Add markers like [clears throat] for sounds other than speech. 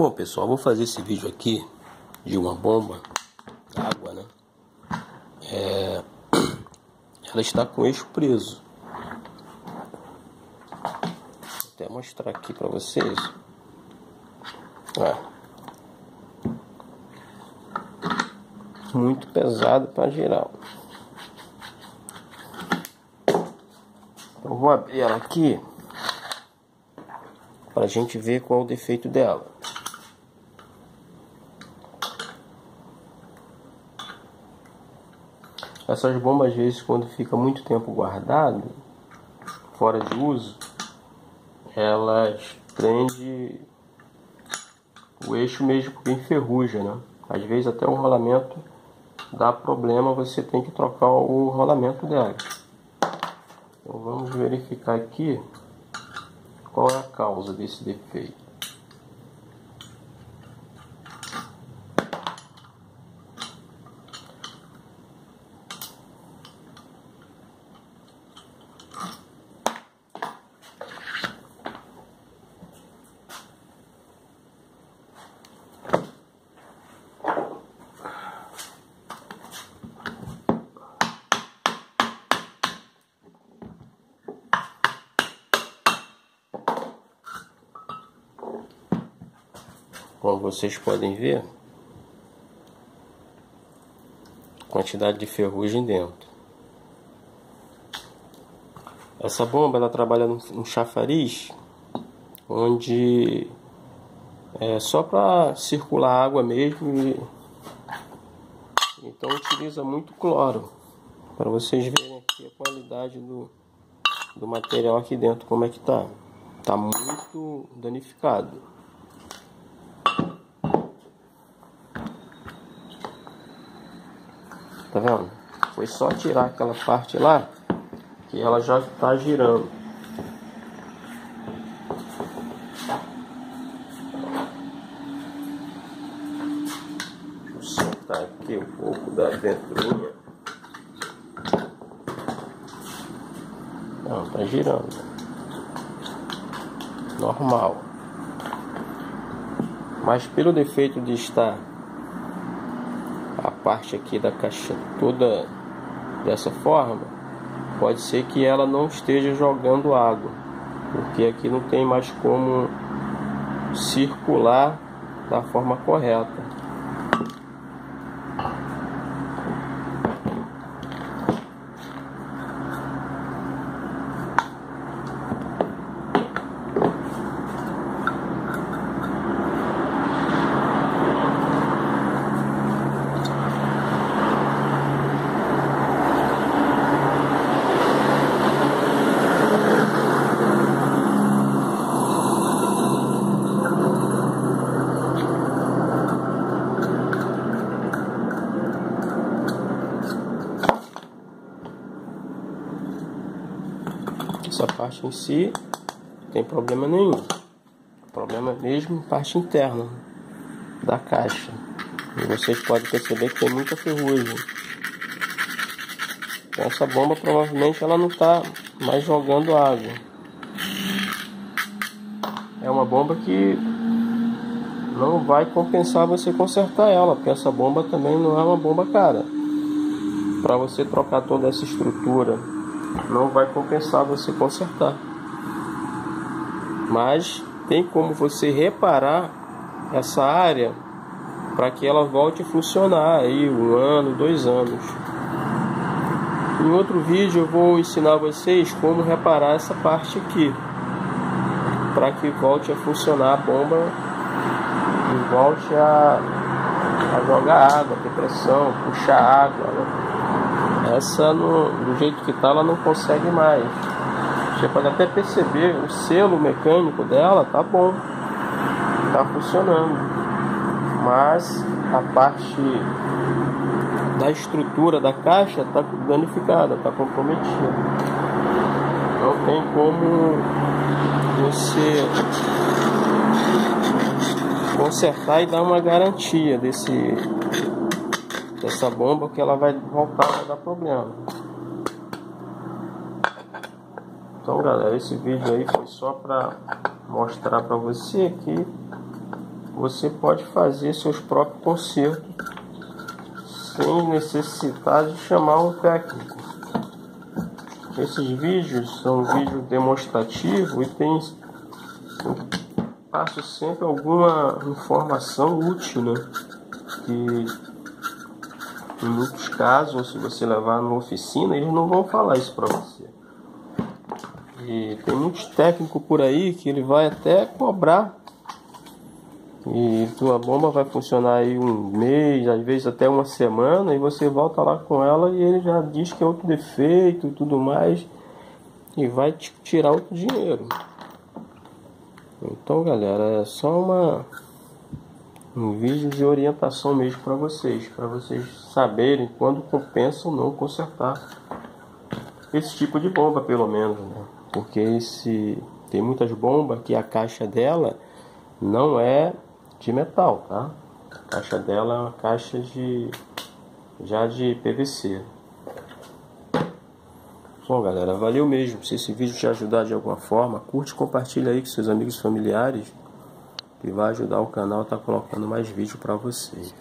Bom pessoal, vou fazer esse vídeo aqui de uma bomba água, né? É... [clears throat] Ela está com eixo preso. Vou até mostrar aqui para vocês. Ó. Muito pesado para girar. Eu vou abrir ela aqui para a gente ver qual é o defeito dela. Essas bombas, às vezes, quando fica muito tempo guardado, fora de uso, elas prende o eixo mesmo porque enferruja, né? Às vezes até o rolamento dá problema, você tem que trocar o rolamento dela. Então vamos verificar aqui qual é a causa desse defeito. Como vocês podem ver, quantidade de ferrugem dentro. Essa bomba ela trabalha num chafariz onde é só para circular água mesmo e então utiliza muito cloro. Para vocês verem aqui a qualidade do, do material aqui dentro como é que tá. Tá muito danificado Tá vendo? Foi só tirar aquela parte lá que ela já está girando. Vou soltar aqui um pouco da ventoinha. Não, tá girando. Normal. Mas pelo defeito de estar parte aqui da caixa toda dessa forma, pode ser que ela não esteja jogando água, porque aqui não tem mais como circular da forma correta. Essa parte em si não tem problema nenhum. O problema é mesmo parte interna da caixa. E vocês podem perceber que tem muita ferrugem. Então essa bomba provavelmente ela não está mais jogando água. É uma bomba que não vai compensar você consertar ela, porque essa bomba também não é uma bomba cara. Para você trocar toda essa estrutura não vai compensar você consertar. Mas tem como você reparar essa área para que ela volte a funcionar aí um ano, dois anos. Em outro vídeo eu vou ensinar vocês como reparar essa parte aqui para que volte a funcionar a bomba e volte a, a jogar água, ter pressão, puxar água. Né? Essa, no, do jeito que está, ela não consegue mais. Você pode até perceber, o selo mecânico dela tá bom, tá funcionando. Mas a parte da estrutura da caixa está danificada, está comprometida. Não tem como você consertar e dar uma garantia desse dessa bomba que ela vai voltar a dar problema. Então galera, esse vídeo aí foi só para mostrar para você que você pode fazer seus próprios consertos sem necessidade de chamar um técnico. Esses vídeos são vídeos demonstrativos e tem passo sempre alguma informação útil, né? Que em muitos casos, se você levar na oficina, eles não vão falar isso para você. E tem muitos técnicos por aí que ele vai até cobrar. E tua bomba vai funcionar aí um mês, às vezes até uma semana, e você volta lá com ela e ele já diz que é outro defeito e tudo mais. E vai te tirar outro dinheiro. Então galera, é só uma um vídeo de orientação mesmo para vocês, para vocês saberem quando compensa ou não consertar esse tipo de bomba pelo menos, né? Porque esse tem muitas bombas que a caixa dela não é de metal, tá? A caixa dela é uma caixa de já de PVC. Bom, galera, valeu mesmo. Se esse vídeo te ajudar de alguma forma, curte e compartilha aí com seus amigos e familiares. Que vai ajudar o canal a estar tá colocando mais vídeo para vocês.